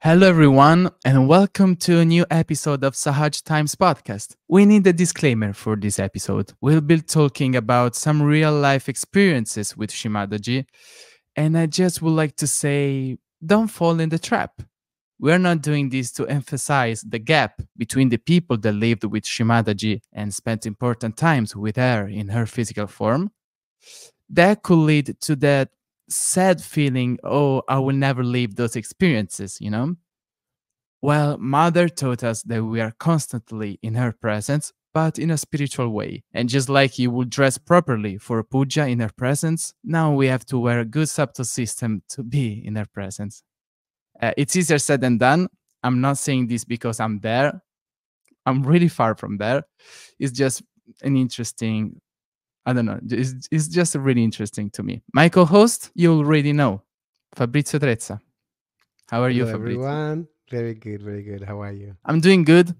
Hello, everyone, and welcome to a new episode of Sahaj Times podcast. We need a disclaimer for this episode. We'll be talking about some real life experiences with Shri Mataji, and I just would like to say don't fall in the trap. We're not doing this to emphasize the gap between the people that lived with Shri Mataji and spent important times with her in her physical form. That could lead to that sad feeling, oh, I will never live those experiences, you know? Well, Mother taught us that we are constantly in her presence, but in a spiritual way. And just like you would dress properly for puja in her presence, now we have to wear a good subtle system to be in her presence. Uh, it's easier said than done. I'm not saying this because I'm there. I'm really far from there. It's just an interesting I don't know. It's, it's just really interesting to me. My co-host, you already know, Fabrizio Trezza. How are Hello, you, Fabrizio? everyone. Very good, very good. How are you? I'm doing good.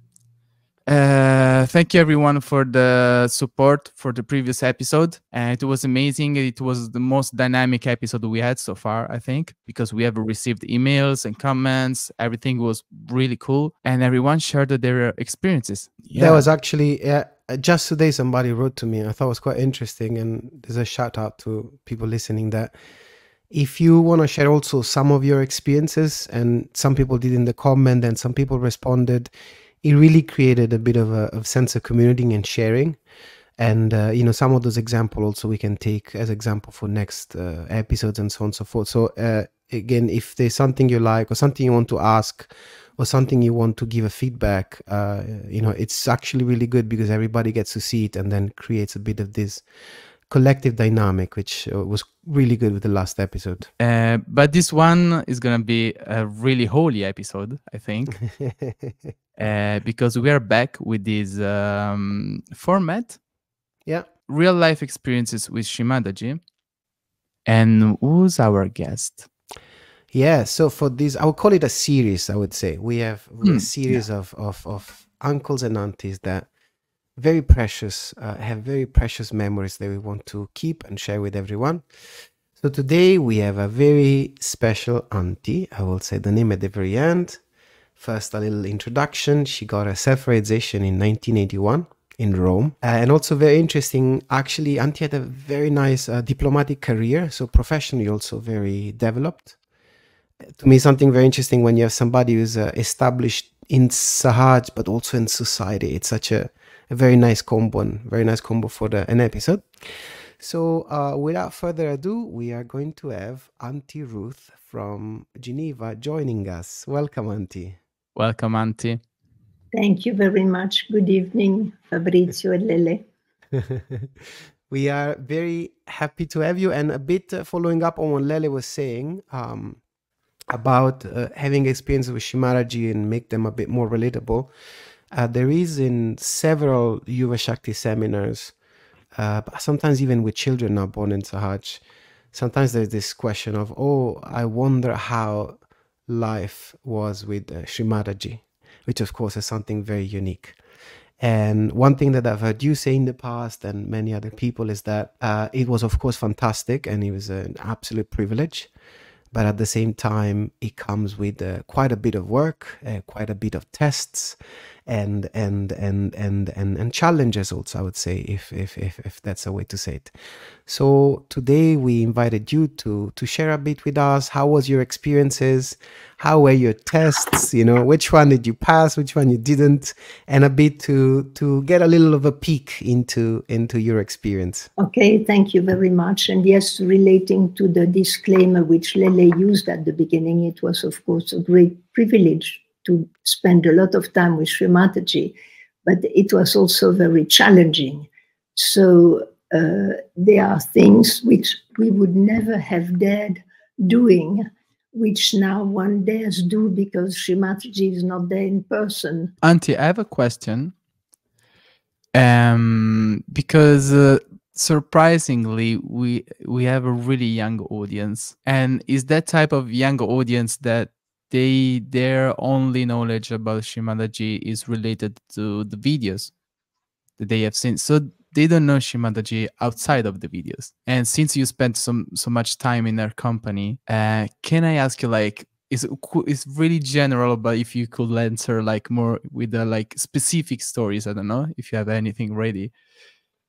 Uh, thank you everyone for the support for the previous episode. Uh, it was amazing. It was the most dynamic episode we had so far, I think, because we have received emails and comments. Everything was really cool, and everyone shared their experiences. That was actually yeah, uh, just today. Somebody wrote to me. I thought it was quite interesting, and there's a shout out to people listening that if you want to share also some of your experiences, and some people did in the comment, and some people responded, it really created a bit of a of sense of community and sharing. And uh, you know, some of those examples also we can take as example for next uh, episodes and so on and so forth. So uh, again, if there's something you like or something you want to ask or something you want to give a feedback, uh, you know, it's actually really good because everybody gets to see it and then creates a bit of this collective dynamic, which uh, was really good with the last episode. Uh, but this one is gonna be a really holy episode, I think, uh, because we are back with this um, format, yeah. real life experiences with Shri Mataji. And who's our guest? Yeah, so for this, I would call it a series. I would say we have we have Hmm, a series of, of of uncles and aunties that very precious uh, have very precious memories that we want to keep and share with everyone. So today we have a very special auntie. I will say the name at the very end. First, a little introduction. She got a self-realization in 1981 in Rome, uh, and also very interesting. Actually, auntie had a very nice uh, diplomatic career, so professionally also very developed to me something very interesting when you have somebody who's uh, established in Sahaj but also in society. It's such a, a very nice combo and very nice combo for the, an episode. So uh, without further ado, we are going to have Auntie Ruth from Geneva joining us. Welcome, Auntie. Welcome, Auntie. Thank you very much. Good evening, Fabrizio and Lele. we are very happy to have you and a bit uh, following up on what Lele was saying. Um, about uh, having experience with Shri Mataji and make them a bit more relatable. Uh, there is in several Yuva Shakti seminars, uh, sometimes even with children now born in Sahaj, sometimes there's this question of, oh, I wonder how life was with uh, Shri Mataji, which of course is something very unique. And one thing that I've heard you say in the past and many other people is that uh, it was, of course, fantastic and it was an absolute privilege but at the same time it comes with uh, quite a bit of work uh, quite a bit of tests and and and and and, and challenges also i would say if, if if if that's a way to say it. So today we invited you to to share a bit with us. How was your experiences? How were your tests? You know which one did you pass? Which one you didn't? And a bit to to get a little of a peek into into your experience. Okay, thank you very much. And yes, relating to the disclaimer which Lele used at the beginning, it was, of course, a great privilege to spend a lot of time with Sri Mataji, but it was also very challenging. So uh, there are things which we would never have dared doing, which now one dares do because Sri Mataji is not there in person. Auntie, I have a question. Um, because uh, surprisingly, we we have a really young audience, and is that type of young audience that they their only knowledge about Shri Mataji is related to the videos that they have seen. So they don't know Shri Mataji outside of the videos. And since you spent some so much time in their company, uh, can I ask you like is is really general, but if you could answer like more with the like specific stories, I don't know if you have anything ready.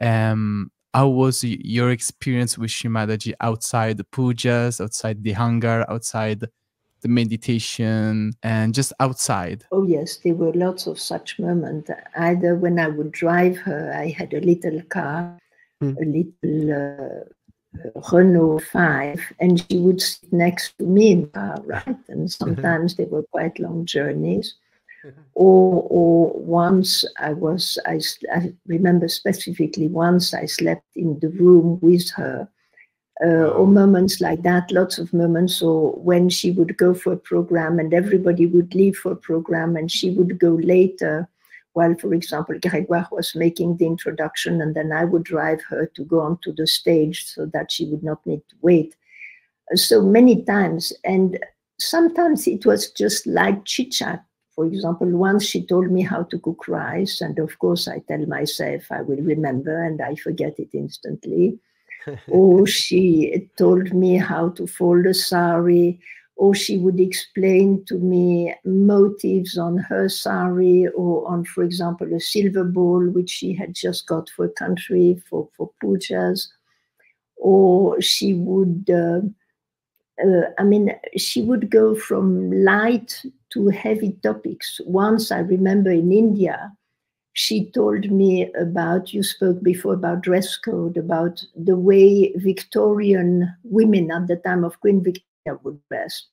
Um, how was your experience with Shri Mataji outside the pujas, outside the hangar, outside the meditation, and just outside? Oh yes, there were lots of such moments. Either when I would drive her, I had a little car, hmm. a little. Uh, Renault 5, and she would sit next to me in the car, right? And mm-hmm. sometimes they were quite long journeys. Mm-hmm. Or, or once I was, I, I remember specifically once I slept in the room with her, uh, or moments like that, lots of moments. Or when she would go for a program and everybody would leave for a program and she would go later while, for example, Grégoire was making the introduction, and then I would drive her to go onto the stage so that she would not need to wait. So many times, and sometimes it was just like chit chat. For example, once she told me how to cook rice, and of course, I tell myself I will remember, and I forget it instantly. Or she told me how to fold a sari or she would explain to me motives on her sari or on, for example, a silver bowl which she had just got for a country for, for pujas. Or she would, uh, uh, I mean, she would go from light to heavy topics. Once I remember in India, she told me about, you spoke before about dress code, about the way Victorian women at the time of Queen Victoria would dress.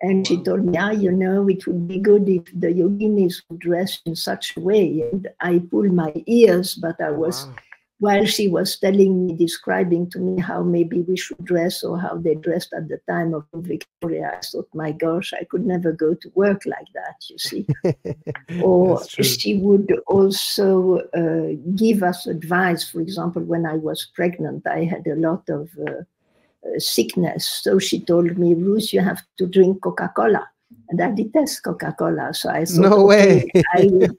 And she told me, ah, you know, it would be good if the yoginis would dress in such a way. And I pulled my ears, but I was, wow. While she was telling me, describing to me how maybe we should dress or how they dressed at the time of Victoria, I thought, my gosh, I could never go to work like that, you see. or she would also uh, give us advice. For example, when I was pregnant, I had a lot of. Uh, sickness. So she told me, Ruth, you have to drink Coca Cola. And I detest Coca Cola. So I thought, no way. I, will,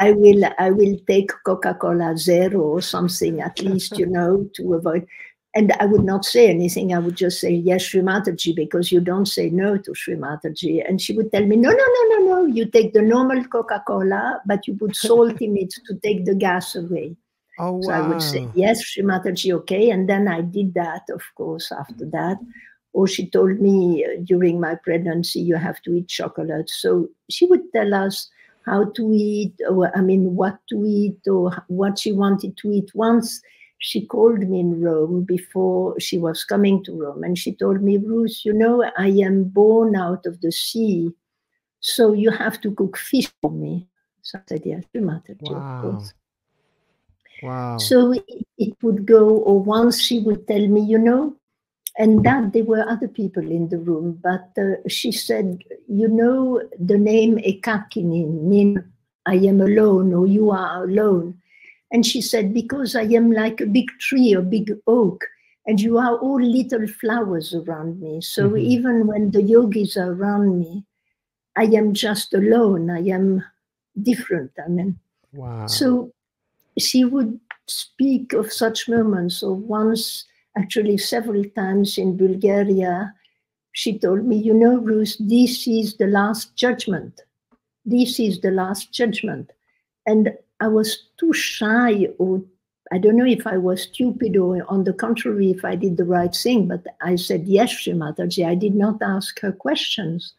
I will, I will take Coca Cola Zero or something, at least, you know, to avoid. And I would not say anything. I would just say, yes, Sri Mataji, because you don't say no to Sri Mataji. And she would tell me, no, no, no, no, no. You take the normal Coca Cola, but you put salt in it to take the gas away. Oh, wow. So I would say, yes, Sri Mataji, okay. And then I did that, of course, after that. Or she told me uh, during my pregnancy, you have to eat chocolate. So she would tell us how to eat, or I mean, what to eat, or what she wanted to eat. Once she called me in Rome before she was coming to Rome, and she told me, Ruth, you know, I am born out of the sea, so you have to cook fish for me. So I said, yes, Sri Mataji, wow. of course. Wow. So it, it would go, or once she would tell me, you know, and that there were other people in the room, but uh, she said, you know, the name Ekakini means I am alone or you are alone. And she said, because I am like a big tree, a big oak, and you are all little flowers around me. So mm-hmm. even when the yogis are around me, I am just alone. I am different. I mean, wow. So she would speak of such moments. Or once, actually, several times in Bulgaria, she told me, You know, Ruth, this is the last judgment. This is the last judgment. And I was too shy, or I don't know if I was stupid, or on the contrary, if I did the right thing, but I said, Yes, Sri Mataji. I did not ask her questions.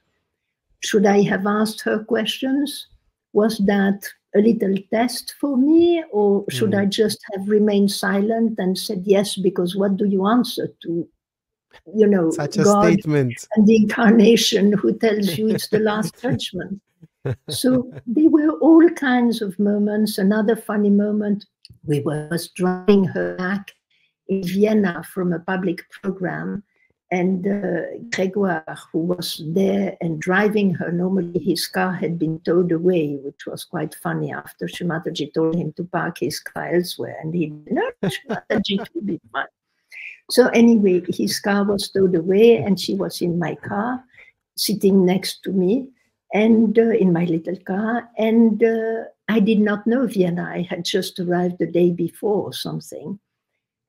Should I have asked her questions? Was that a little test for me, or should mm. I just have remained silent and said yes? Because what do you answer to, you know, such a God statement and the incarnation who tells you it's the last judgment? So there were all kinds of moments. Another funny moment, we were driving her back in Vienna from a public program, and uh, Grégoire, who was there and driving her, normally his car had been towed away, which was quite funny after Sri told him to park his car elsewhere. And he, no, Sri Mataji, it will be fine. So anyway, his car was towed away and she was in my car, sitting next to me and uh, in my little car. And uh, I did not know Vienna. I had just arrived the day before or something.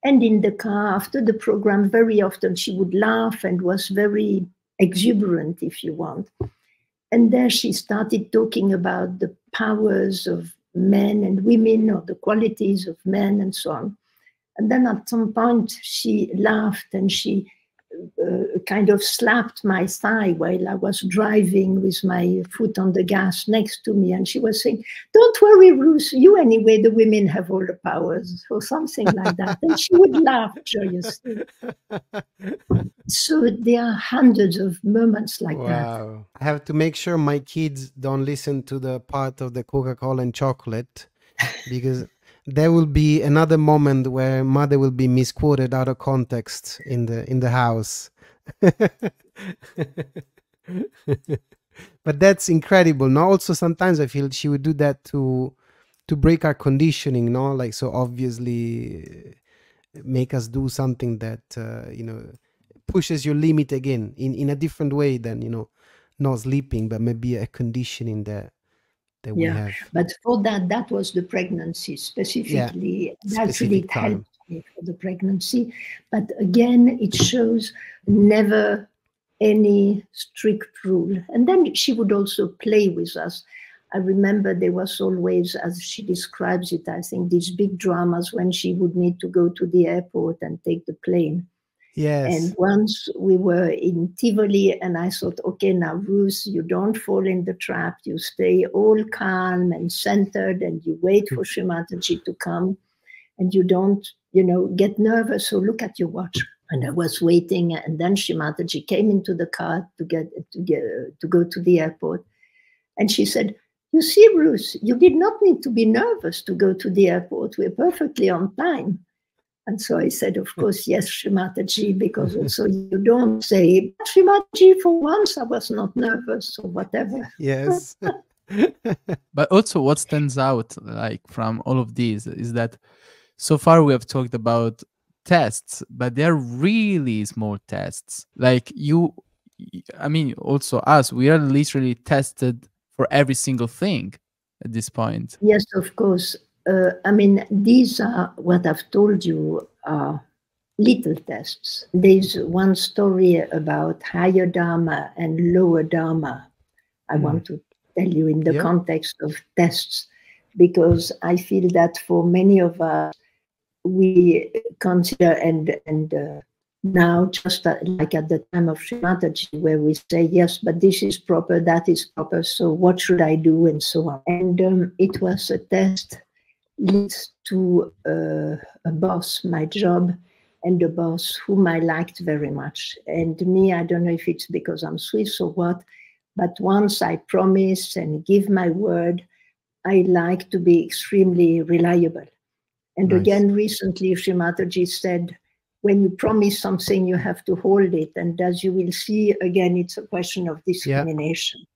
And in the car after the program, very often she would laugh and was very exuberant, if you want. And there she started talking about the powers of men and women or the qualities of men and so on. And then at some point she laughed and she uh, kind of slapped my thigh while I was driving with my foot on the gas next to me. And she was saying, Don't worry, Ruth, you anyway, the women have all the powers, or something like that. and she would laugh joyously. so there are hundreds of moments like wow. that. I have to make sure my kids don't listen to the part of the Coca Cola and chocolate because there will be another moment where mother will be misquoted out of context in the in the house. But that's incredible now also sometimes i feel she would do that to to break our conditioning no? Like so obviously make us do something that uh, you know pushes your limit again in in a different way than you know not sleeping but maybe a conditioning that that yeah. we have. But for that, that was the pregnancy specifically. Yeah. That's really helped me for the pregnancy. But again, it shows never any strict rule. And then she would also play with us. I remember there was always, as she describes it, I think these big dramas when she would need to go to the airport and take the plane. Yes. And once we were in Tivoli, and I thought, okay, now, Ruth, you don't fall in the trap. You stay all calm and centered, and you wait for Shri Mataji to come, and you don't, you know, get nervous or look at your watch. And I was waiting, and then Shri Mataji came into the car to get to get to go to the airport, and she said, "You see, Ruth, you did not need to be nervous to go to the airport. We're perfectly on time." And so I said, of course, yes, Shri Mataji, because also you don't say, Shri Mataji, for once I was not nervous or whatever. Yes. but also what stands out like from all of these is that so far we have talked about tests, but they're really small tests. Like you, I mean, also us, we are literally tested for every single thing at this point. Yes, of course uh, I mean, these are what I've told you are little tests. There's one story about higher Dharma and lower Dharma. I mm. want to tell you in the yeah. context of tests, because I feel that for many of us, we consider and and uh, now just uh, like at the time of Mataji, where we say yes, but this is proper, that is proper. So what should I do, and so on. And um, it was a test leads to uh, a boss, my job, and a boss whom I liked very much. And me, I don't know if it's because I'm Swiss or what, but once I promise and give my word, I like to be extremely reliable. And nice. again, recently, Shri Mataji said, when you promise something, you have to hold it. And as you will see, again, it's a question of discrimination.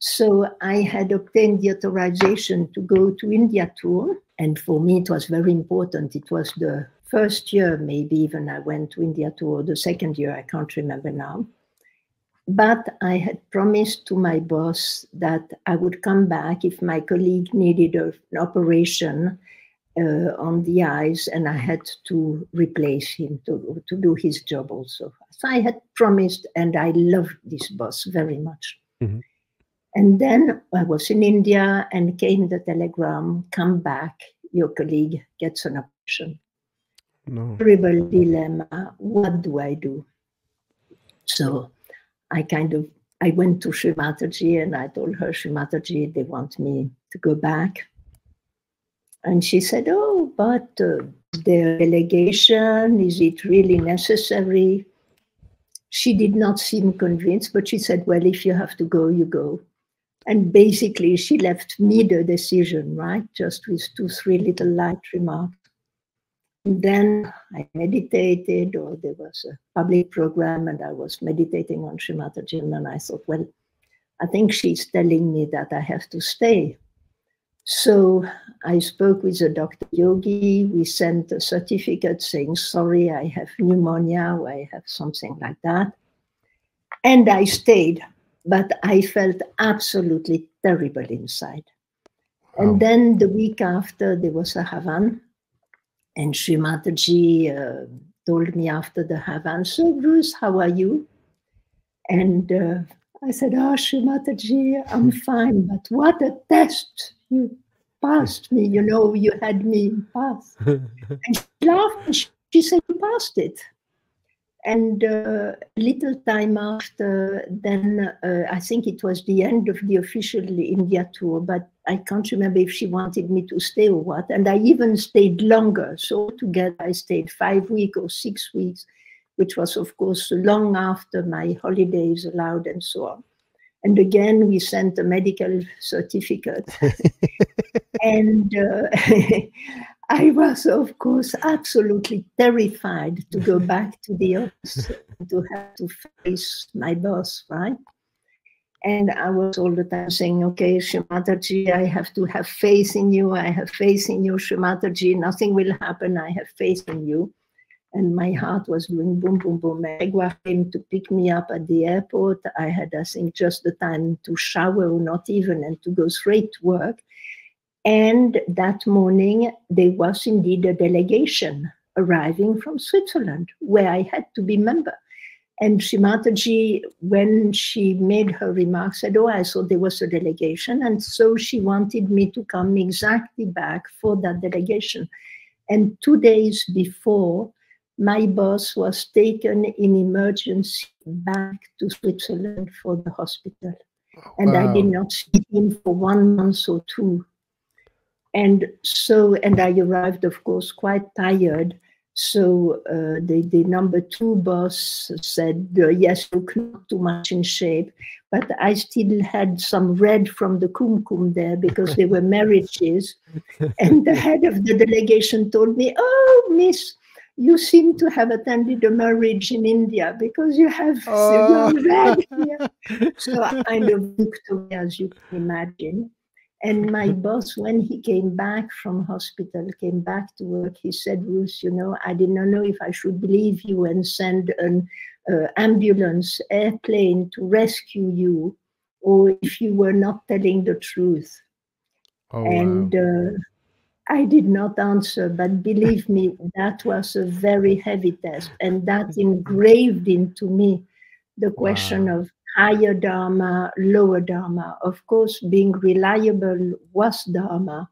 So I had obtained the authorization to go to India tour. And for me, it was very important. It was the first year, maybe even I went to India tour, the second year, I can't remember now. But I had promised to my boss that I would come back if my colleague needed a, an operation uh, on the eyes and I had to replace him to, to do his job also. So I had promised, and I loved this boss very much. Mm-hmm. And then I was in India and came the telegram, come back, your colleague gets an option. No. Terrible dilemma. What do I do? So I kind of I went to Shri Mataji and I told her, Shri Mataji, they want me to go back. And she said, Oh, but uh, the delegation, is it really necessary? She did not seem convinced, but she said, Well, if you have to go, you go. And basically, she left me the decision, right? Just with two, three little light remarks. And then I meditated, or there was a public program, and I was meditating on Sri Mataji, and I thought, well, I think she's telling me that I have to stay. So I spoke with a Dr. Yogi. We sent a certificate saying, sorry, I have pneumonia, or I have something like that. And I stayed but I felt absolutely terrible inside. Wow. And then the week after, there was a Havan, and Sri Mataji uh, told me after the Havan, So, Bruce, how are you? And uh, I said, Oh, Shrimataji, I'm fine, but what a test. You passed me, you know, you had me pass. and she laughed and she said, You passed it. And uh, little time after, then uh, I think it was the end of the official India tour, but I can't remember if she wanted me to stay or what. And I even stayed longer. So together, I stayed five weeks or six weeks, which was, of course, long after my holidays allowed and so on. And again, we sent a medical certificate. and uh, I was, of course, absolutely terrified to go back to the office to have to face my boss, right? And I was all the time saying, okay, Shrimataji, I have to have faith in you. I have faith in you, Shrimataji. Nothing will happen. I have faith in you. And my heart was doing boom, boom, boom. Megwa came to pick me up at the airport. I had, I think, just the time to shower, or not even, and to go straight to work. And that morning, there was indeed a delegation arriving from Switzerland, where I had to be member. And Shrimataji, when she made her remarks, said, Oh, I saw there was a delegation. And so she wanted me to come exactly back for that delegation. And two days before, my boss was taken in emergency back to Switzerland for the hospital. And wow. I did not see him for one month or two. And so, and I arrived, of course, quite tired. So uh, the, the number two boss said, uh, yes, look not too much in shape. But I still had some red from the kumkum there because there were marriages. and the head of the delegation told me, oh, miss, you seem to have attended a marriage in India because you have oh. red here. so I kind of looked away, as you can imagine. And my boss, when he came back from hospital, came back to work, he said, Ruth, you know, I did not know if I should believe you and send an uh, ambulance, airplane to rescue you, or if you were not telling the truth. Oh, and wow. uh, I did not answer, but believe me, that was a very heavy test. And that engraved into me the question wow. of higher Dharma, lower Dharma. Of course, being reliable was Dharma,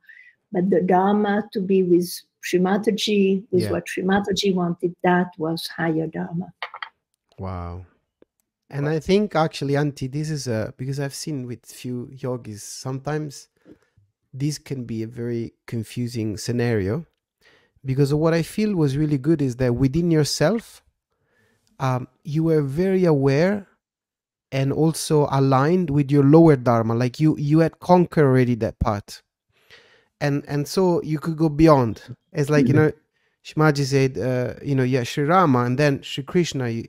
but the Dharma to be with Shrimataji, with yeah. what Shrimataji wanted, that was higher Dharma. Wow. And I think actually, Auntie, this is a because I've seen with few yogis, sometimes this can be a very confusing scenario because what I feel was really good is that within yourself, um, you were very aware and also aligned with your lower dharma like you you had conquered already that part and and so you could go beyond. It's like mm-hmm. you know Shrimaji said uh, you know yeah Sri Rama and then Sri Krishna you,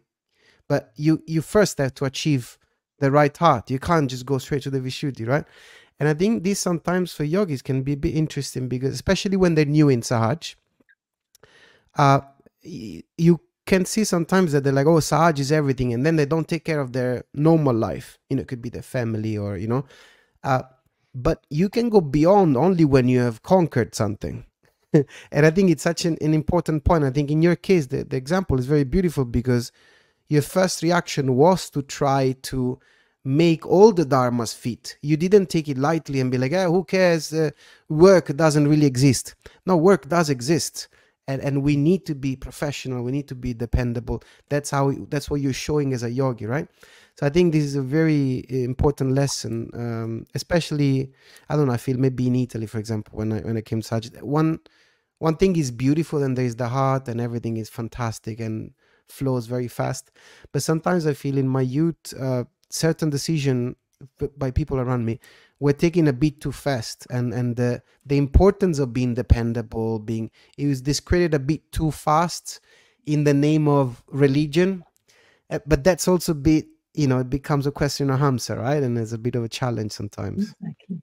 but you you first have to achieve the right heart. You can't just go straight to the Vishuddhi right? And I think this sometimes for yogis can be a bit interesting because especially when they're new in Sahaj uh, you can see sometimes that they're like, oh, Sahaj is everything, and then they don't take care of their normal life. You know, it could be their family or, you know. Uh, but you can go beyond only when you have conquered something. and I think it's such an, an important point. I think in your case, the, the example is very beautiful because your first reaction was to try to make all the dharmas fit. You didn't take it lightly and be like, oh, who cares? Uh, work doesn't really exist. No, work does exist and and we need to be professional. We need to be dependable. That's how that's what you're showing as a yogi right? So i think this is a very important lesson um, especially i don't know i feel maybe in italy for example when i when i came to Sahaj, one one thing is beautiful and there's the heart and everything is fantastic and flows very fast. But sometimes i feel in my youth uh, certain decision by people around me we're taking a bit too fast and and the the importance of being dependable being it was discredited a bit too fast in the name of religion. Uh, but that's also a bit you know it becomes a question of hamsa right? And it's a bit of a challenge sometimes. Exactly.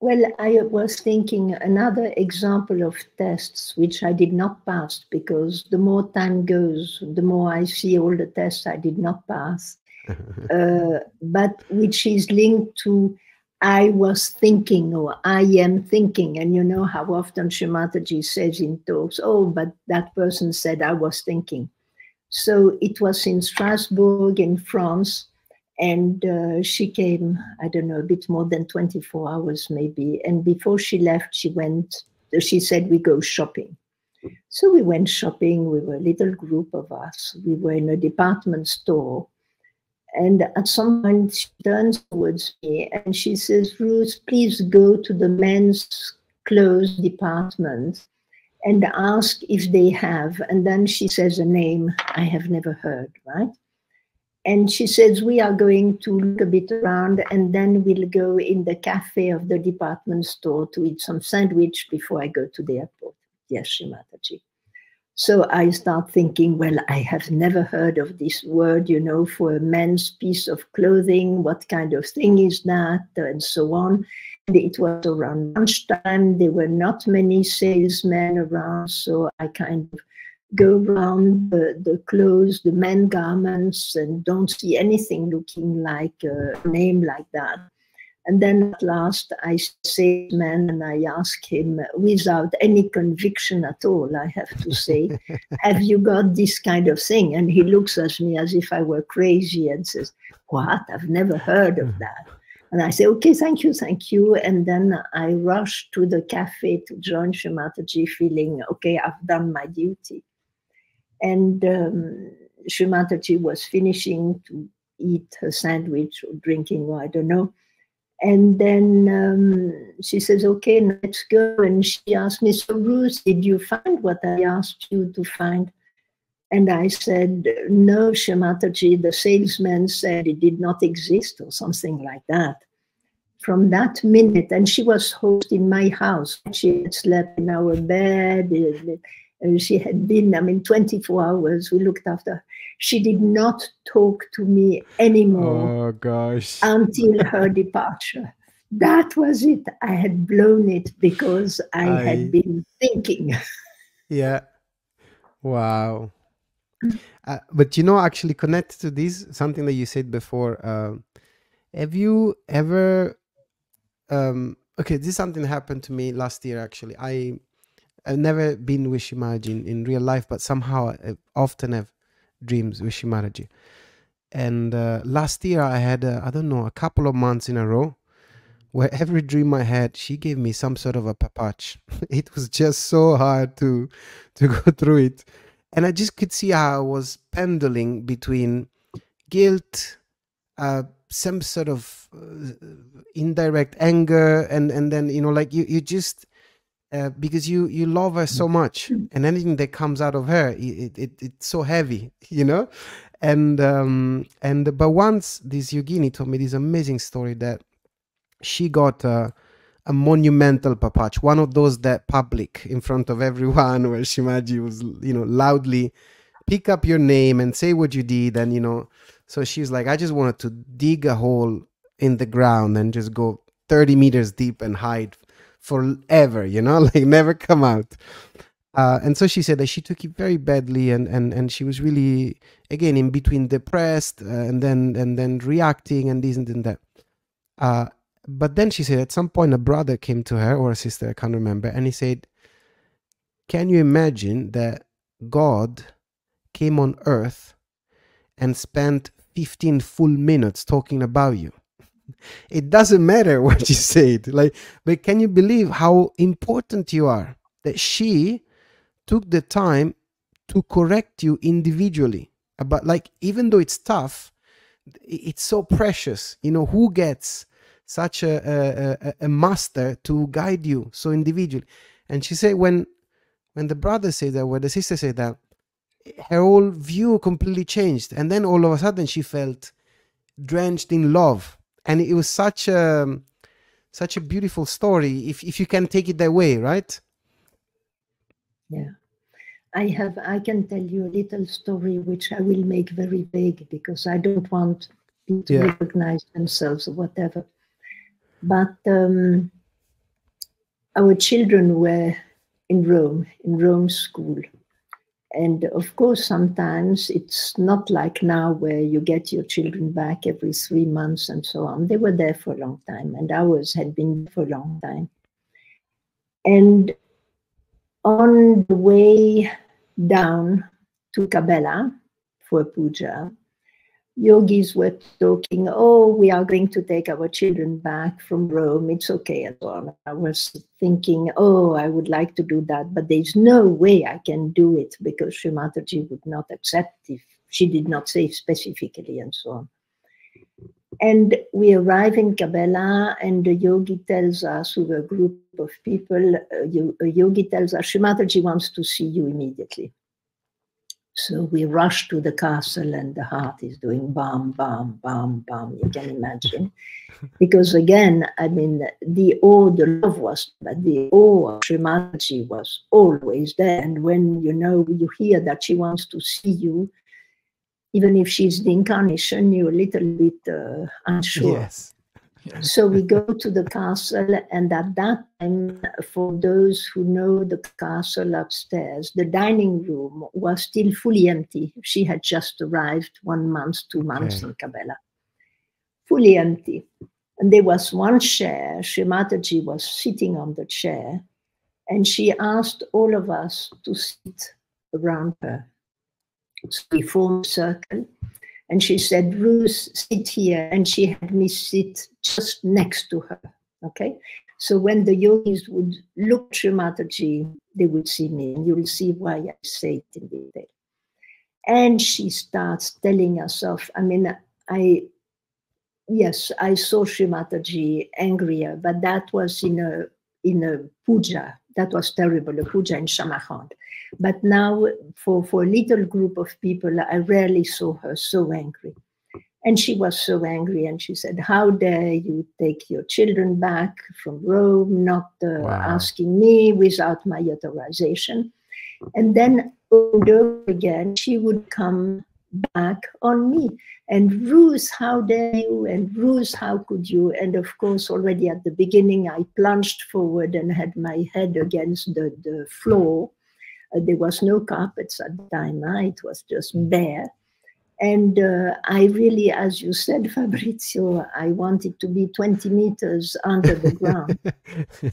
well i was thinking another example of tests which i did not pass because the more time goes the more i see all the tests i did not pass. Uh, but which is linked to I was thinking or I am thinking. And you know how often Shrimataji says in talks, oh, but that person said I was thinking. So it was in Strasbourg in France. And uh, she came, I don't know, a bit more than 24 hours maybe. And before she left, she went, she said, we go shopping. So we went shopping. We were a little group of us. We were in a department store. And at some point, she turns towards me and she says, Ruth, please go to the men's clothes department and ask if they have. And then she says a name I have never heard, right? And she says, We are going to look a bit around and then we'll go in the cafe of the department store to eat some sandwich before I go to the airport. Yes, Shri Mataji. So I start thinking, well, I have never heard of this word, you know, for a man's piece of clothing. What kind of thing is that? And so on. And it was around lunchtime. There were not many salesmen around. So I kind of go around the, the clothes, the men garments, and don't see anything looking like a name like that. And then at last I say man and I ask him without any conviction at all, I have to say, have you got this kind of thing? And he looks at me as if I were crazy and says, what? I've never heard of that. And I say, okay, thank you, thank you. And then I rush to the cafe to join Shri Mataji feeling, okay, I've done my duty. And um, Shri Mataji was finishing to eat her sandwich or drinking, or I don't know. And then um, she says, okay, let's go. And she asked me, so Ruth, did you find what I asked you to find? And I said, no, Shri Mataji, the salesman said it did not exist or something like that. From that minute, and she was host in my house. She had slept in our bed. And she had been, I mean, 24 hours. We looked after her. She did not talk to me anymore. Oh, gosh. Until her departure. That was it. I had blown it because I, I... had been thinking. yeah. Wow. Uh, but you know, actually, connected to this, something that you said before. Uh, have you ever? Um, okay, this is something that happened to me last year. Actually, I I've never been with Shri Mataji in, in real life, but somehow I often have dreams with Shri Mataji And uh, last year I had, uh, I don't know, a couple of months in a row where every dream I had, she gave me some sort of a papach. it was just so hard to to go through it. And I just could see how I was pendling between guilt, uh, some sort of uh, indirect anger, and and then you know, like you you just uh, because you you love her so much mm. and anything that comes out of her it, it it's so heavy you know and um and but once this yogini told me this amazing story that she got a, a monumental papach one of those that public in front of everyone where Shri Mataji was you know loudly pick up your name and say what you did and you know so she's like i just wanted to dig a hole in the ground and just go 30 meters deep and hide forever, you know, like never come out. Uh, and so she said that she took it very badly, and and and she was really again in between depressed uh, and then and then reacting and this and that. Uh, but then she said at some point a brother came to her or a sister, I can't remember, and he said, "Can you imagine that God came on earth and spent 15 full minutes talking about you?" it doesn't matter what you said. Like but can you believe how important you are that she took the time to correct you individually? But like even though it's tough it's so precious. You know who gets such a, a, a master to guide you so individually? And she said when when the brother said that when the sister said that her whole view completely changed. And then all of a sudden she felt drenched in love and it was such a such a beautiful story if if you can take it that way right? Yeah. I have i can tell you a little story which i will make very vague because i don't want people to yeah. recognize themselves or whatever. But um, our children were in rome in rome school and of course, sometimes it's not like now where you get your children back every three months and so on. They were there for a long time, and ours had been for a long time. And on the way down to Cabella for puja, yogis were talking, oh, we are going to take our children back from Rome, it's okay, and so on. I was thinking, oh, I would like to do that, but there's no way I can do it because Sri would not accept if she did not say specifically, and so on. And we arrive in Cabella, and the yogi tells us, with a group of people, uh, a yogi tells us, Sri wants to see you immediately. So we rush to the castle, and the heart is doing bam, bam, bam, bam. You can imagine. because again, I mean, the awe, the love was, but the awe of Sri was always there. And when you know, you hear that she wants to see you, even if she's the incarnation, you're a little bit uh, unsure. Yes. So we go to the castle, and at that time, for those who know the castle upstairs, the dining room was still fully empty. She had just arrived one month, two months okay. in Cabella. Fully empty. And there was one chair, Sri Mataji was sitting on the chair, and she asked all of us to sit around her. So we formed a circle. And she said, Ruth, sit here. And she had me sit just next to her. Okay. So when the yogis would look Sri Mataji, they would see me. And you'll see why I say it in detail. And she starts telling herself, I mean, I, yes, I saw Sri Mataji angrier, but that was in a, in a puja. That was terrible, a puja in Samarkand. But now, for, for a little group of people, I rarely saw her so angry. And she was so angry, and she said, How dare you take your children back from Rome, not uh, wow. asking me without my authorization? And then over again, she would come back on me. And Ruth, how dare you? And Ruth, how could you? And of course, already at the beginning, I plunged forward and had my head against the, the floor there was no carpets at time. Uh, it was just bare. And uh, I really, as you said, Fabrizio, I wanted to be 20 meters under the ground.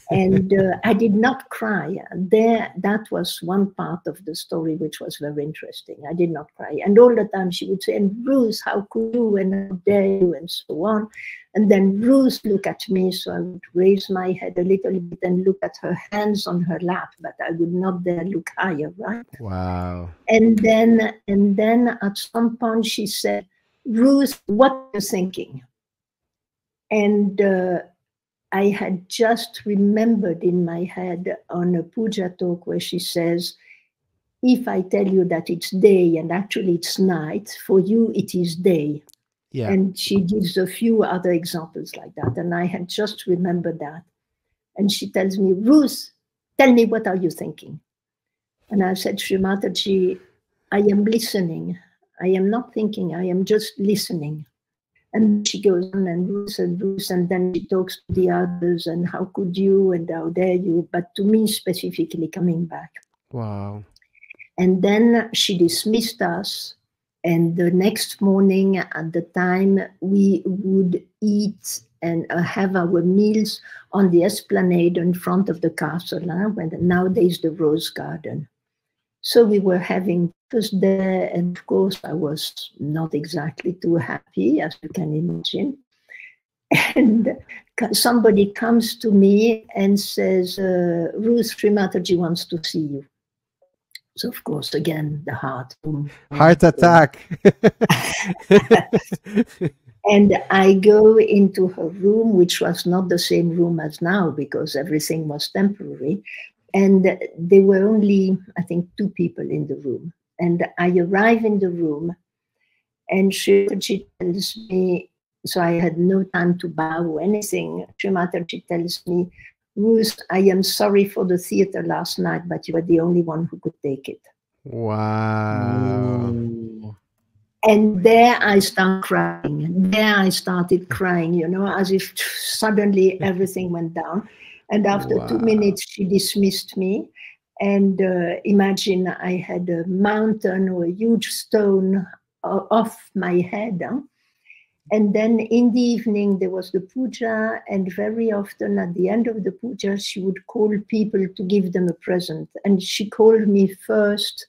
and uh, I did not cry. There, that was one part of the story which was very interesting. I did not cry. And all the time she would say, and Bruce, how could you, and how dare you, and so on. And then Ruth looked at me, so I would raise my head a little bit and look at her hands on her lap, but I would not dare look higher, right? Wow. And then and then at some point she said, Ruth, what are you thinking? And uh, I had just remembered in my head on a puja talk where she says, if I tell you that it's day and actually it's night, for you it is day. Yeah. And she gives a few other examples like that. And I had just remembered that. And she tells me, Ruth, tell me what are you thinking? And I said, Sri Mataji, I am listening. I am not thinking, I am just listening. And she goes on and Ruth and Ruth, and then she talks to the others and how could you and how dare you, but to me specifically coming back. Wow. And then she dismissed us and the next morning at the time we would eat and uh, have our meals on the esplanade in front of the castle huh, when nowadays the rose garden. So we were having breakfast there and of course i was not exactly too happy as you can imagine. And somebody comes to me and says uh, ruth Sri Mataji wants to see you so of course, again, the heart. Boom, heart attack. and I go into her room, which was not the same room as now because everything was temporary. And there were only, I think, two people in the room. And I arrive in the room, and she, she tells me, so I had no time to bow or anything. Mataji tells me, Ruth, I am sorry for the theater last night, but you were the only one who could take it. Wow. And there I started crying. There I started crying, you know, as if suddenly everything went down. And after wow. two minutes, she dismissed me. And uh, imagine I had a mountain or a huge stone uh, off my head. Huh? And then in the evening, there was the puja, and very often at the end of the puja, she would call people to give them a present. And she called me first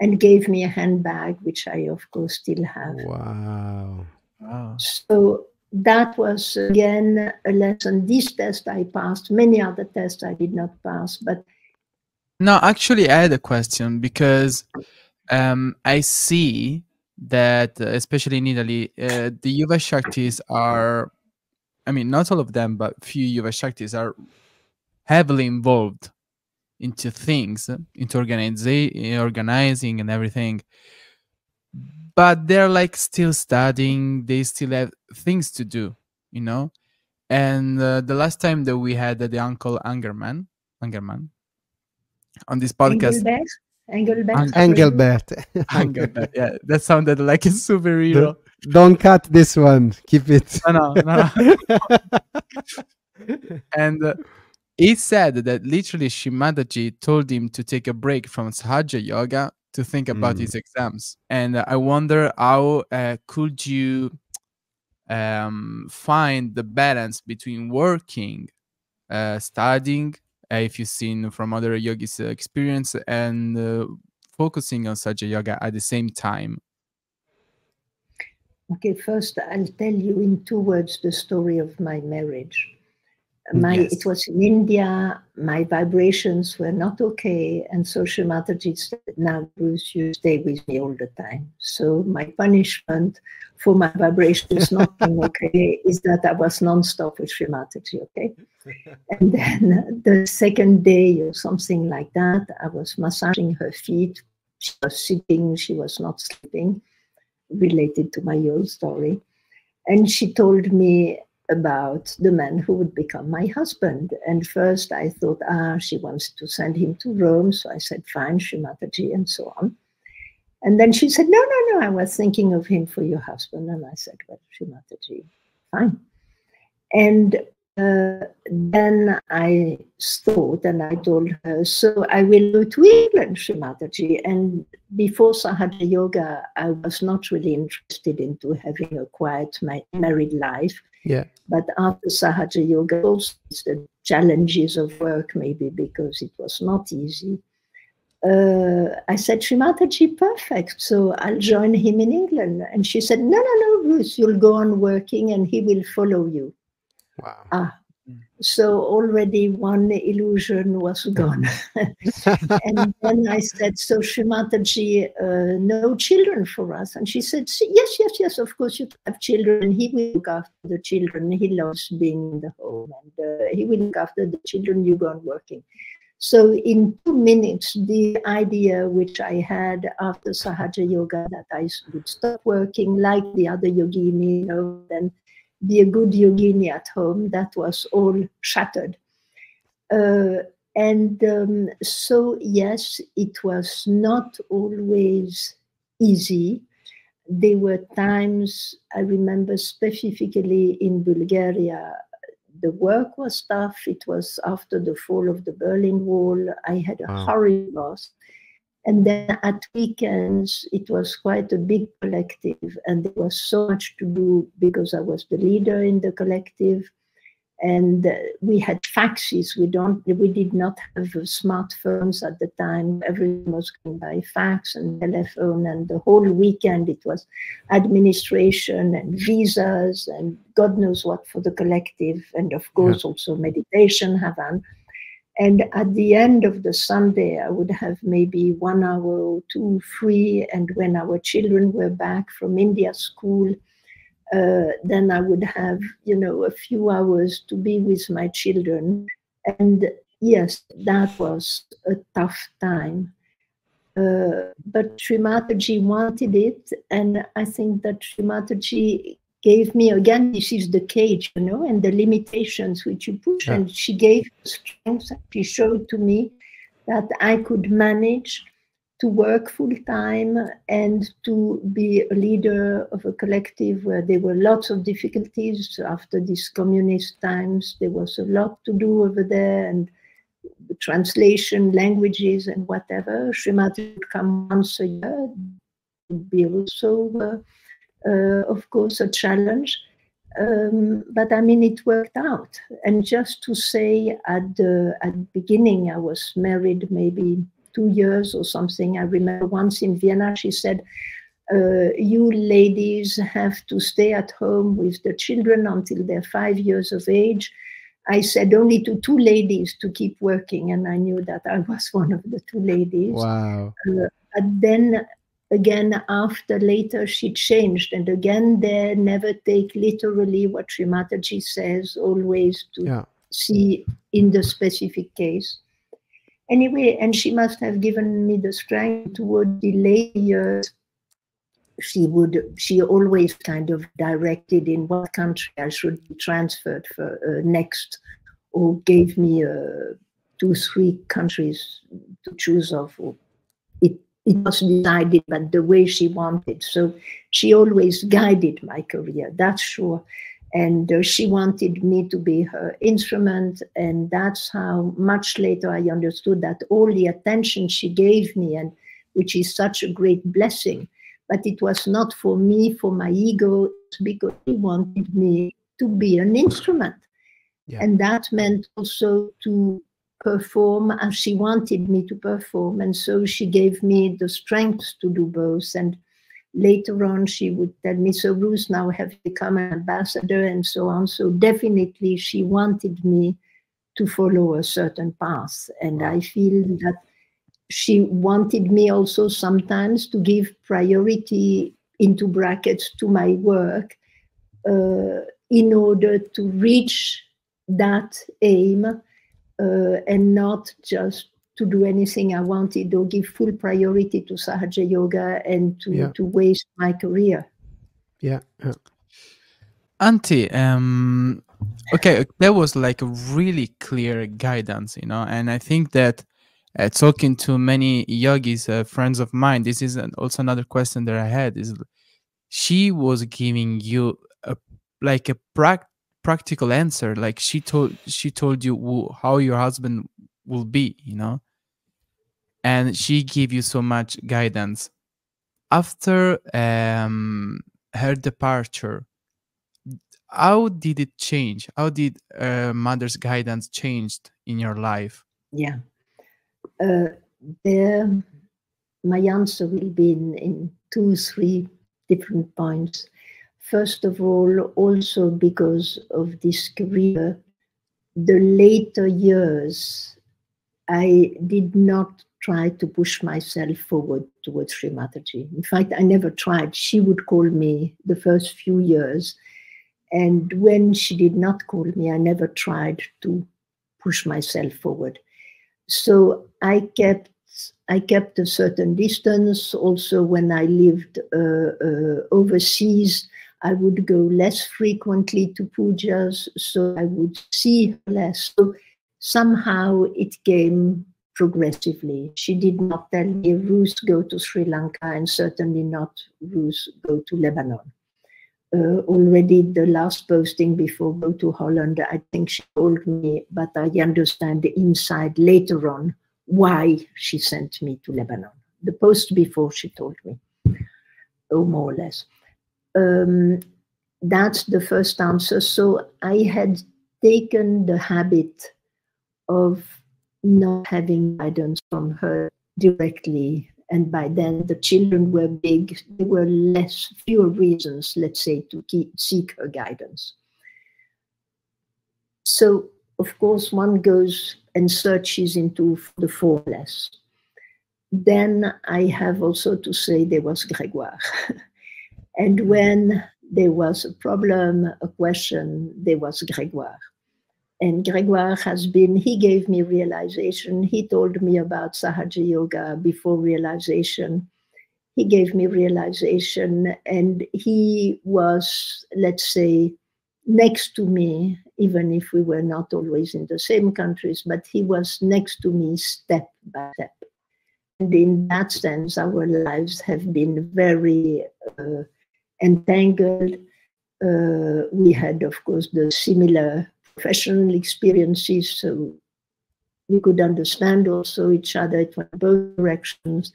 and gave me a handbag, which I, of course, still have. Wow. Wow. So that was again a lesson. This test I passed, many other tests I did not pass, but No, actually, I had a question because um, I see that, uh, especially in Italy, uh, the Yuva Shaktis are, I mean, not all of them, but few Yuva Shaktis are heavily involved into things, into organiza- organizing and everything. But they're like still studying, they still have things to do, you know? And uh, the last time that we had the uncle Angerman, Angerman, on this podcast, Engelbert, Engelbert, Engelbert. Engelbert, yeah, that sounded like a superhero. Don't cut this one. Keep it. No, no, no, no. and uh, he said that literally Shri Mataji told him to take a break from Sahaja Yoga to think about Mm. his exams. And uh, I wonder how uh, could you um, find the balance between working, uh, studying, if you've seen from other yogis' uh, experience, and uh, focusing on Sahaja Yoga at the same time. Okay, first I'll tell you in two words the story of my marriage. My Yes. it was in India. My vibrations were not okay, and so Shri Mataji said, "Now, Bruce, you stay with me all the time." So my punishment for my vibrations not being okay is that I was non-stop with Shri Mataji. Okay, and then the second day or something like that, I was massaging her feet. She was sitting. She was not sleeping related to my old story. And she told me about the man who would become my husband. And first I thought, ah, she wants to send him to Rome. So I said, fine, Shri Mataji, and so on. And then she said, no, no, no, I was thinking of him for your husband. And I said, well, Shri Mataji, fine. And uh, then I thought and I told her, so I will go to England, Shri Mataji. And before Sahaja Yoga, I was not really interested into having a quiet ma- married life. Yeah. But after Sahaja Yoga, also the challenges of work, maybe because it was not easy. Uh, I said, Shri Mataji, perfect. So I'll join him in England. And she said, No, no, no, Bruce, you'll go on working and he will follow you. Wow. Ah. So already one illusion was gone. and then I said, So Shri Mataji, uh, no children for us. And she said, Yes, yes, yes, of course you have children. He will look after the children. He loves being in the home and uh, he will look after the children. You go on working. So in two minutes, the idea which I had after Sahaja Yoga that I would stop working like the other yogini, you know, then be a good yogini at home, that was all shattered. Uh, and um, so, yes, it was not always easy. There were times, I remember specifically in Bulgaria, the work was tough. It was after the fall of the Berlin Wall. I had a Wow. horrid loss. And then at weekends, it was quite a big collective, and there was so much to do because I was the leader in the collective and uh, we had faxes. We don't, we did not have uh, smartphones at the time. Everything was going by fax and telephone, and the whole weekend it was administration and visas and God knows what for the collective, and of course also meditation, Havan. And at the end of the Sunday, I would have maybe one hour or two free. And when our children were back from India school, uh, then I would have, you know, a few hours to be with my children. And yes, that was a tough time. Uh, but Sri Mataji wanted it, and I think that Sri Mataji gave me again. This is the cage, you know, and the limitations which you push, Yeah. and she gave strength. She showed to me that I could manage to work full time and to be a leader of a collective where there were lots of difficulties after these communist times. There was a lot to do over there and the translation, languages, and whatever. Srimati would come once a year. Would be also, uh, of course, a challenge. Um, but I mean, it worked out. And just to say, at the at the beginning, I was married maybe two years or something. I remember once in Vienna, she said, uh, you ladies have to stay at home with the children until they're five years of age. I said only to two ladies to keep working, and I knew that I was one of the two ladies. Wow. Uh, but then again, after later, she changed, and again, they never take literally what Sri Mataji says, always to Yeah. see in the specific case. Anyway, and she must have given me the strength toward the later years she would she always kind of directed in what country I should be transferred for uh, next, or gave me uh, two three countries to choose of. It it was decided, but the way she wanted. So she always guided my career. That's sure. And uh, she wanted me to be her instrument, and that's how much later I understood that all the attention she gave me, and which is such a great blessing, but it was not for me, for my ego, because she wanted me to be an instrument. Yeah. And that meant also to perform as she wanted me to perform. And so she gave me the strength to do both. And later on, she would tell me, So, Ruth, now have become an ambassador, and so on. So, definitely, she wanted me to follow a certain path. And I feel that she wanted me also sometimes to give priority into brackets to my work uh, in order to reach that aim uh, and not just to do anything I wanted or give full priority to Sahaja Yoga and to, Yeah. to waste my career. Yeah. yeah. Auntie, um, okay, that was like a really clear guidance, you know, and I think that uh, talking to many yogis, uh, friends of mine, this is an, also another question that I had is she was giving you a like a prac- practical answer, like she told she told you how your husband will be, you know, and she gave you so much guidance. After um, her departure, how did it change how did uh, mother's guidance changed in your life Yeah. Uh, there, my answer will be in, in two, three different points. First of all, also because of this career, the later years, I did not try to push myself forward towards Sri Mataji. In fact, I never tried. She would call me the first few years. And when she did not call me, I never tried to push myself forward. So I kept I kept a certain distance. Also, when I lived uh, uh, overseas, I would go less frequently to pujas, so I would see her less. So somehow it came progressively. She did not tell me, Ruth, go to Sri Lanka, and certainly not Ruth, go to Lebanon. Uh, already the last posting before go to Holland, I think she told me, but I understand the inside later on why she sent me to Lebanon. The post before she told me, oh, more or less. Um, that's the first answer. So I had taken the habit of not having guidance from her directly. And by then the children were big. There were less, fewer reasons, let's say, to keep, seek her guidance. So, of course, one goes and searches into the formless. Then I have also to say there was Grégoire. and when there was a problem, a question, there was Grégoire. And Grégoire has been, he gave me realization. He told me about Sahaja Yoga before realization. He gave me realization, and he was, let's say, next to me, even if we were not always in the same countries, but he was next to me step by step. And in that sense, our lives have been very uh, entangled. Uh, we had, of course, the similar professional experiences, so we could understand also each other. Went both directions.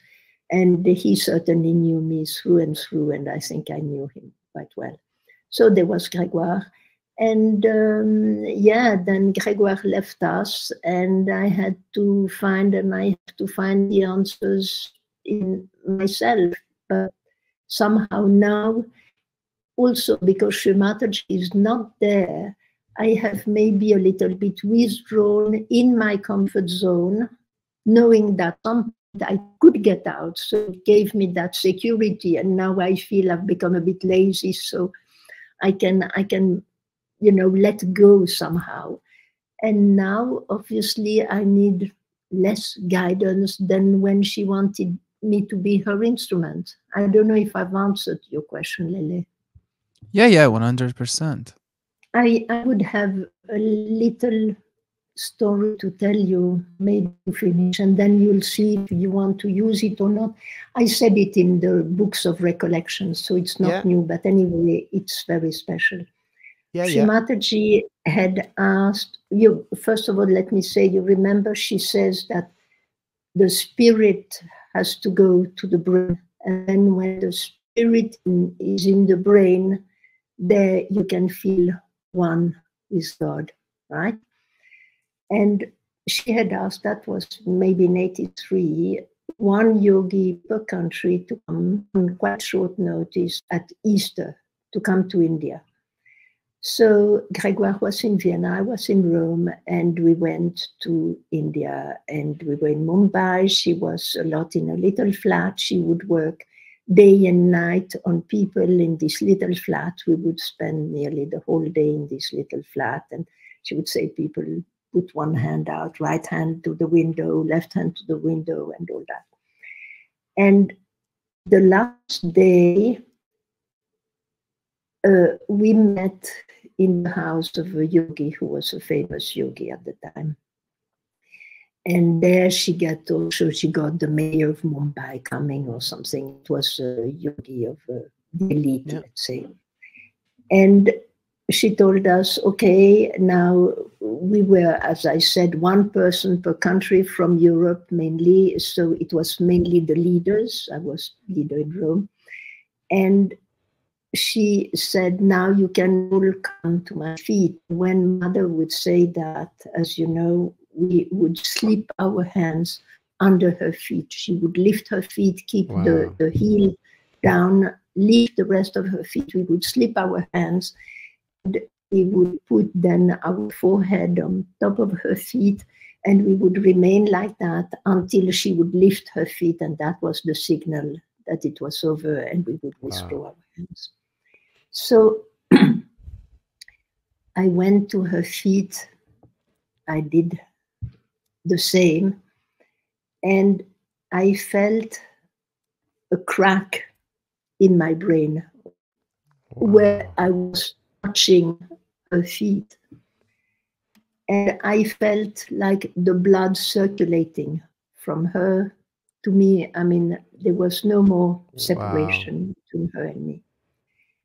And he certainly knew me through and through, and I think I knew him quite well. So there was Grégoire. And um, yeah, then Gregoire left us, and I had to find and I had to find the answers in myself. But somehow now, also because Mataji is not there, I have maybe a little bit withdrawn in my comfort zone, knowing that I could get out. So it gave me that security. And now I feel I've become a bit lazy. So I can I can, you know, let go somehow. And now obviously I need less guidance than when she wanted me to be her instrument. I don't know if I've answered your question, Lele. Yeah, yeah, 100%. I, I would have a little story to tell you, maybe finish, and then you'll see if you want to use it or not. I said it in the books of recollections, so it's not yeah. new, but anyway, it's very special. Yeah, Shri yeah. Mataji had asked you, first of all, let me say, you remember she says that the spirit has to go to the brain, and then when the spirit is in the brain, there you can feel one is God, right? And she had asked, that was maybe in 83, one yogi per country to come on quite short notice at Easter to come to India. So Gregoire was in Vienna, I was in Rome, and we went to India and we were in Mumbai. She was a lot in a little flat. She would work day and night on people in this little flat. We would spend nearly the whole day in this little flat. And she would say, people put one hand out, right hand to the window, left hand to the window, and all that. And the last day, uh, we met in the house of a yogi who was a famous yogi at the time. And there she got also she got the mayor of Mumbai coming or something. It was a yogi of uh, the elite, yeah. let's say. And she told us, okay, now we were, as I said, one person per country from Europe mainly. So it was mainly the leaders. I was leader in Rome. And she said, now you can all come to my feet. When mother would say that, as you know, we would slip our hands under her feet. She would lift her feet, keep wow. the, the heel down, lift the rest of her feet. We would slip our hands And we would put then our forehead on top of her feet and we would remain like that until she would lift her feet and that was the signal that it was over and we would withdraw wow. our hands so i went to her feet i did the same and i felt a crack in my brain wow. where i was touching her feet. And I felt like the blood circulating from her to me. I mean, there was no more separation wow. between her and me.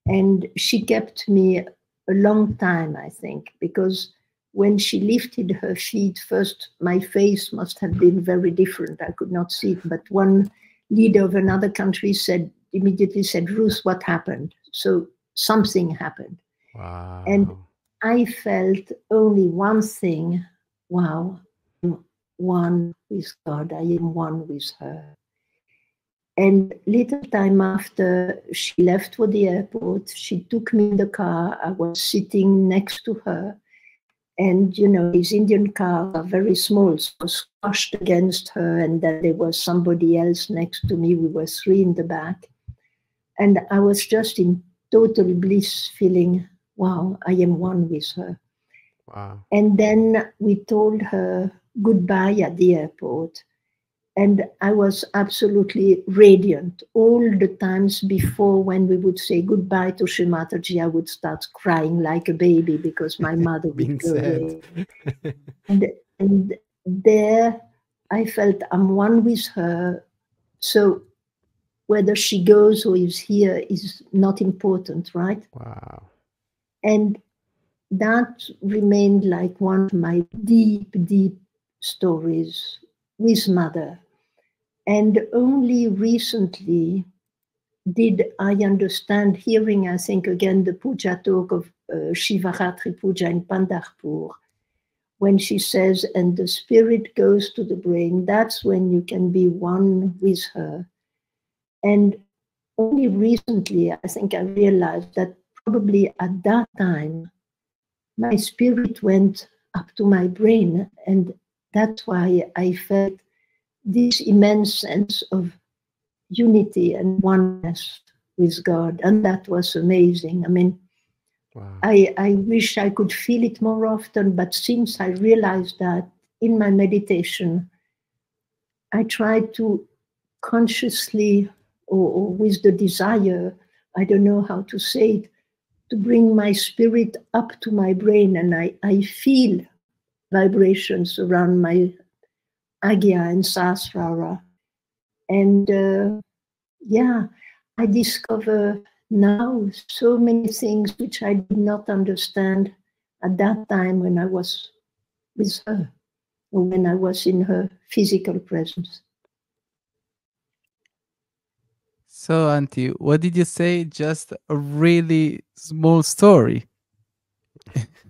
And she kept me a long time, I think, because when she lifted her feet, first my face must have been very different. I could not see it, but one leader of another country said immediately said, Ruth, what happened? So something happened. Wow. And I felt only one thing wow, one with God, I am one with her. And little time after she left for the airport, she took me in the car. I was sitting next to her. And, you know, these Indian cars are very small, so I squashed against her. And then there was somebody else next to me. We were three in the back. And I was just in total bliss, feeling wow, I am one with her. Wow. And then we told her goodbye at the airport. And I was absolutely radiant. All the times before, when we would say goodbye to Shri Mataji, I would start crying like a baby because my mother would go away. and, and there, I felt I'm one with her. So whether she goes or is here is not important, right? Wow. And that remained like one of my deep, deep stories with mother. And only recently, did I understand, hearing, I think, again, the puja talk of uh, Shivaratri Puja in Pandharpur, when she says, and the spirit goes to the brain, that's when you can be one with her. And only recently, I think I realized that probably at that time, my spirit went up to my brain. And that's why I felt this immense sense of unity and oneness with God. And that was amazing. I mean, wow. I, I wish I could feel it more often, but since I realized that in my meditation, I try to consciously or, or with the desire, I don't know how to say it, to bring my spirit up to my brain and I, I feel vibrations around my Agya and Sahasrara. And uh, yeah, I discover now so many things which I did not understand at that time when I was with her or when I was in her physical presence. So, Auntie, what did you say? Just a really small story.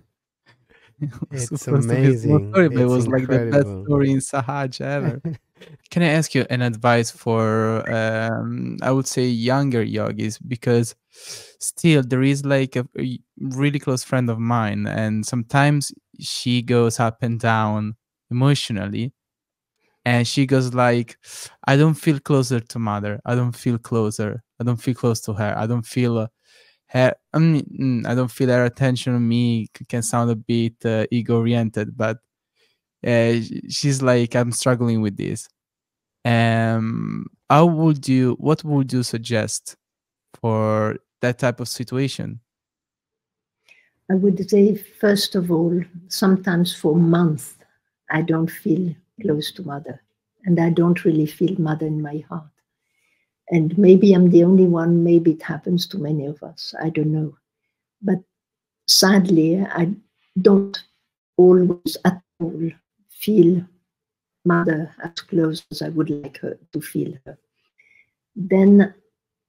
it's amazing. Story, but it was incredible. like the best story in Sahaj ever. Can I ask you an advice for, um, I would say, younger yogis? Because still, there is like a, a really close friend of mine, and sometimes she goes up and down emotionally and she goes like i don't feel closer to mother i don't feel closer i don't feel close to her i don't feel her I, mean, mm, I don't feel her attention on me can sound a bit uh, ego oriented but uh, she's like i'm struggling with this um how would you what would you suggest for that type of situation i would say first of all sometimes for months i don't feel close to mother. And I don't really feel mother in my heart. And maybe I'm the only one, maybe it happens to many of us. I don't know. But sadly, I don't always at all feel mother as close as I would like her to feel her. Then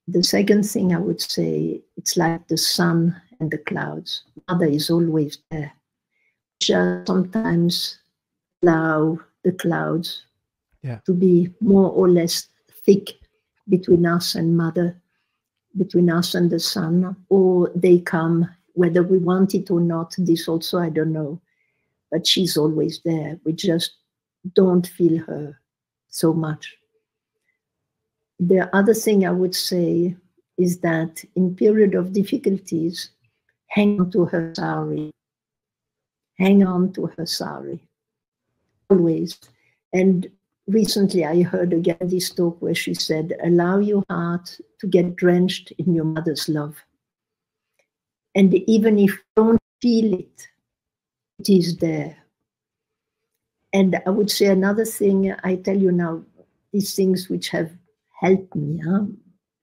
the second thing I would say, it's like the sun and the clouds. Mother is always there. Just sometimes allow the clouds yeah. to be more or less thick between us and mother between us and the sun, or they come whether we want it or not this also i don't know. But she's always there. We just don't feel her so much. The other thing i would say is that in period of difficulties hang on to her sari. Hang on to her sari. Always. And recently I heard again this talk where she said, allow your heart to get drenched in your mother's love. And even if you don't feel it, it is there. And I would say another thing, I tell you now, these things which have helped me huh?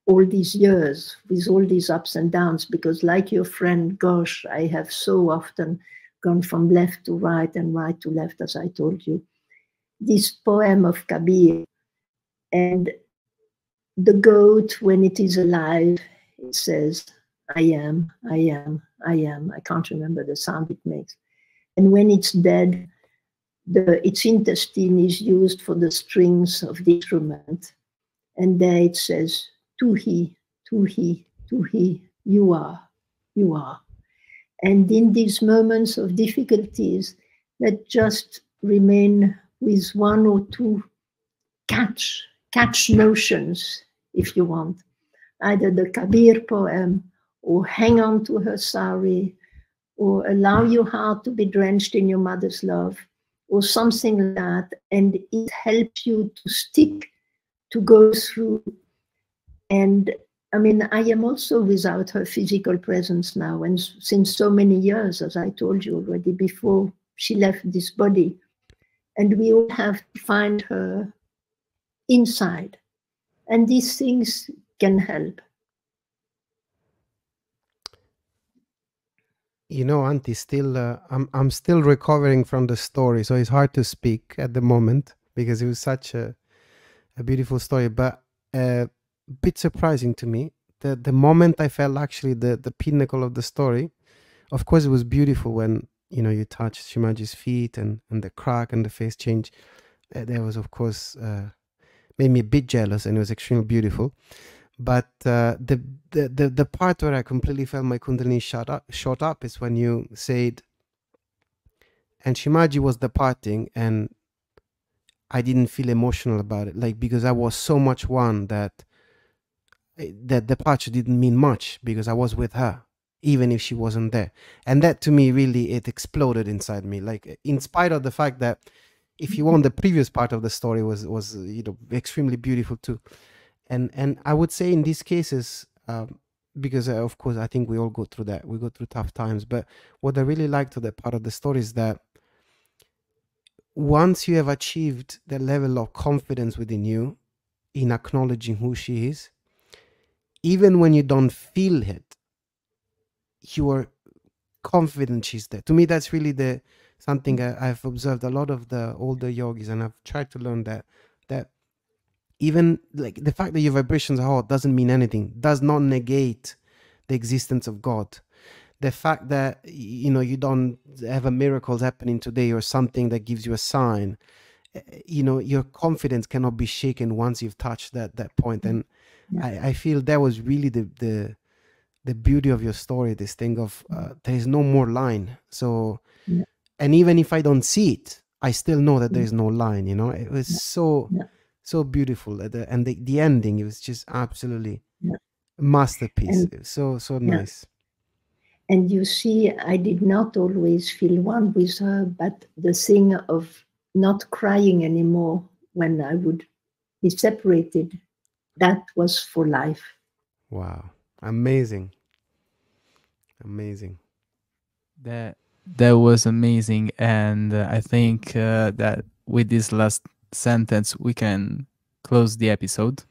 all these years with all these ups and downs, because like your friend Gosh, I have so often gone from left to right and right to left, as I told you. This poem of Kabir and the goat, when it is alive, it says, I am, I am, I am. I can't remember the sound it makes. And when it's dead, the, its intestine is used for the strings of the instrument. And there it says, Tu he, tu he, tu he, you are, you are. And in these moments of difficulties, that just remain with one or two catch, catch notions, if you want. Either the Kabir poem, or hang on to her sari, or allow your heart to be drenched in your mother's love, or something like that. And it helps you to stick, to go through. And I mean, I am also without her physical presence now, and since so many years, as I told you already before she left this body. And we all have to find her inside. And these things can help. You know, Auntie, still, uh, I'm I'm still recovering from the story, so it's hard to speak at the moment because it was such a a beautiful story. But uh, bit surprising to me the the moment I felt actually the the pinnacle of the story. Of course, it was beautiful when you know you touch Shimaji's feet and and the crack and the face change. There was of course uh, made me a bit jealous and it was extremely beautiful. But uh, the, the the the part where I completely felt my kundalini shot up shot up is when you said, and Shimaji was departing and I didn't feel emotional about it, like because I was so much one that eh, that departure didn't mean much because I was with her, even if she wasn't there, and that to me really it exploded inside me. Like in spite of the fact that, if you want, the previous part of the story was was you know extremely beautiful too, and and I would say in these cases. Um, because uh, of course I think we all go through that. We go through tough times, but what I really liked to that part of the story is that once you have achieved the level of confidence within you in acknowledging who she is, even when you don't feel it, you are confident she's there. To me, that's really the something I, I've observed a lot of the older yogis, and I've tried to learn that that even like the fact that your vibrations are hot doesn't mean anything, does not negate the existence of God the fact that you know you don't have a miracle happening today or something that gives you a sign eh, eh, you know your confidence cannot be shaken once you've touched that that point and yeah. I, I feel that was really the the the beauty of your story this thing of uh, there is no more line so yeah. and even if i don't see it i still know that there is no line you know it was yeah. so so beautiful and the, the ending it was just absolutely masterpiece and, so so nice and you see, I did not always feel one with her, but the thing of not crying anymore when I would be separated, that was for life. Wow. Amazing. Amazing. That that was amazing. And uh, I think uh, that with this last sentence we can close the episode.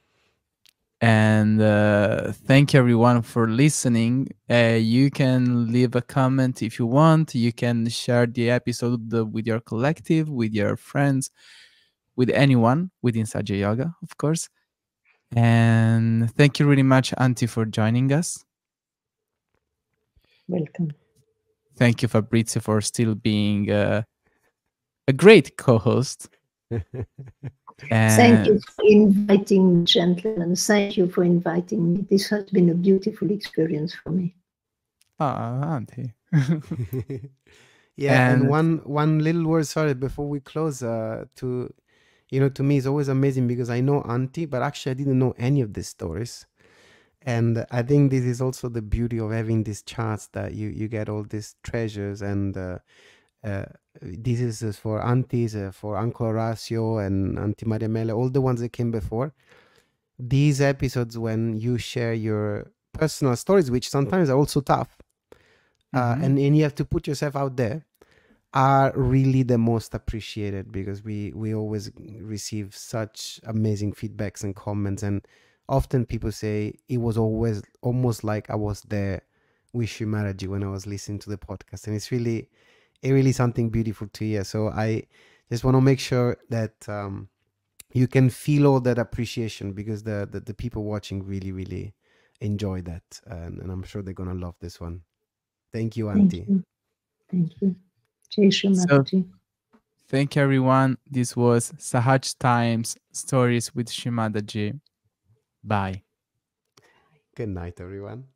And uh, thank you everyone for listening. Uh, you can leave a comment if you want. You can share the episode with your collective with your friends with anyone within Sahaja Yoga of course. And thank you really much Auntie for joining us welcome thank you Fabrizio for still being uh, a great co-host And Thank you for inviting me, gentlemen. Thank you for inviting me. This has been a beautiful experience for me. Ah, auntie. yeah, and, and, one one little word, sorry, before we close, uh, to you know, to me it's always amazing because I know auntie, but actually I didn't know any of these stories. And I think this is also the beauty of having these charts that you you get all these treasures and uh, uh, this is for Aunties, uh, for Uncle Horacio and Auntie Maria Mele, all the ones that came before. These episodes, when you share your personal stories, which sometimes are also tough, uh, mm-hmm. and, and you have to put yourself out there, are really the most appreciated because we we always receive such amazing feedbacks and comments, and often people say it was always almost like I was there with Shri Mataji when I was listening to the podcast, and it's really it really something beautiful to hear. So I just want to make sure that um, you can feel all that appreciation because the, the, the people watching really really enjoy that, and, and I'm sure they're gonna love this one. Thank you, Auntie. Thank you. Thank you. So, thank you, everyone. This was Sahaj Times Stories with Shri Mataji. Bye. Good night, everyone.